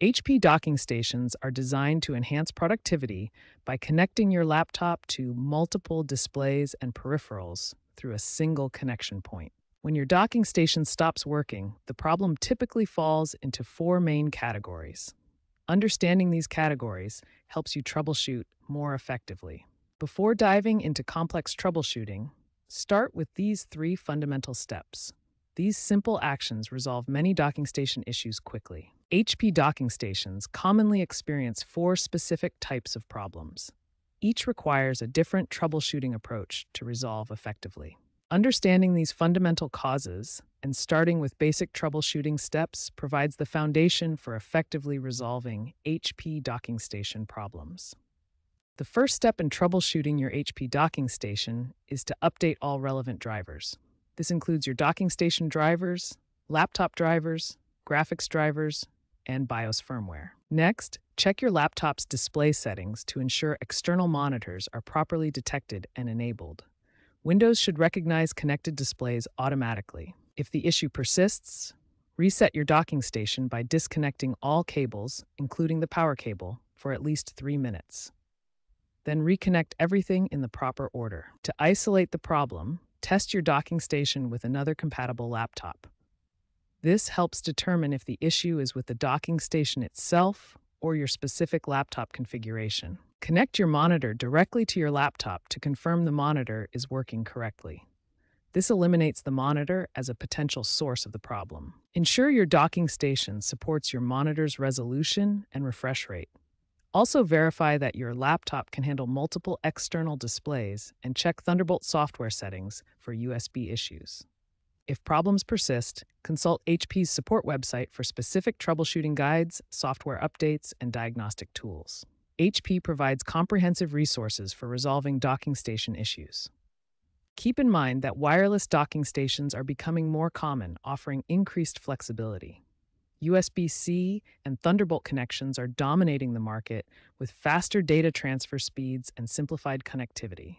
HP docking stations are designed to enhance productivity by connecting your laptop to multiple displays and peripherals through a single connection point. When your docking station stops working, the problem typically falls into four main categories. Understanding these categories helps you troubleshoot more effectively. Before diving into complex troubleshooting, start with these three fundamental steps. These simple actions resolve many docking station issues quickly. HP docking stations commonly experience four specific types of problems. Each requires a different troubleshooting approach to resolve effectively. Understanding these fundamental causes and starting with basic troubleshooting steps provides the foundation for effectively resolving HP docking station problems. The first step in troubleshooting your HP docking station is to update all relevant drivers. This includes your docking station drivers, laptop drivers, graphics drivers, and BIOS firmware. Next, check your laptop's display settings to ensure external monitors are properly detected and enabled. Windows should recognize connected displays automatically. If the issue persists, reset your docking station by disconnecting all cables, including the power cable, for at least three minutes. Then reconnect everything in the proper order. To isolate the problem, test your docking station with another compatible laptop. This helps determine if the issue is with the docking station itself or your specific laptop configuration. Connect your monitor directly to your laptop to confirm the monitor is working correctly. This eliminates the monitor as a potential source of the problem. Ensure your docking station supports your monitor's resolution and refresh rate. Also verify that your laptop can handle multiple external displays and check Thunderbolt software settings for USB issues. If problems persist, consult HP's support website for specific troubleshooting guides, software updates, and diagnostic tools. HP provides comprehensive resources for resolving docking station issues. Keep in mind that wireless docking stations are becoming more common, offering increased flexibility. USB C and Thunderbolt connections are dominating the market with faster data transfer speeds and simplified connectivity.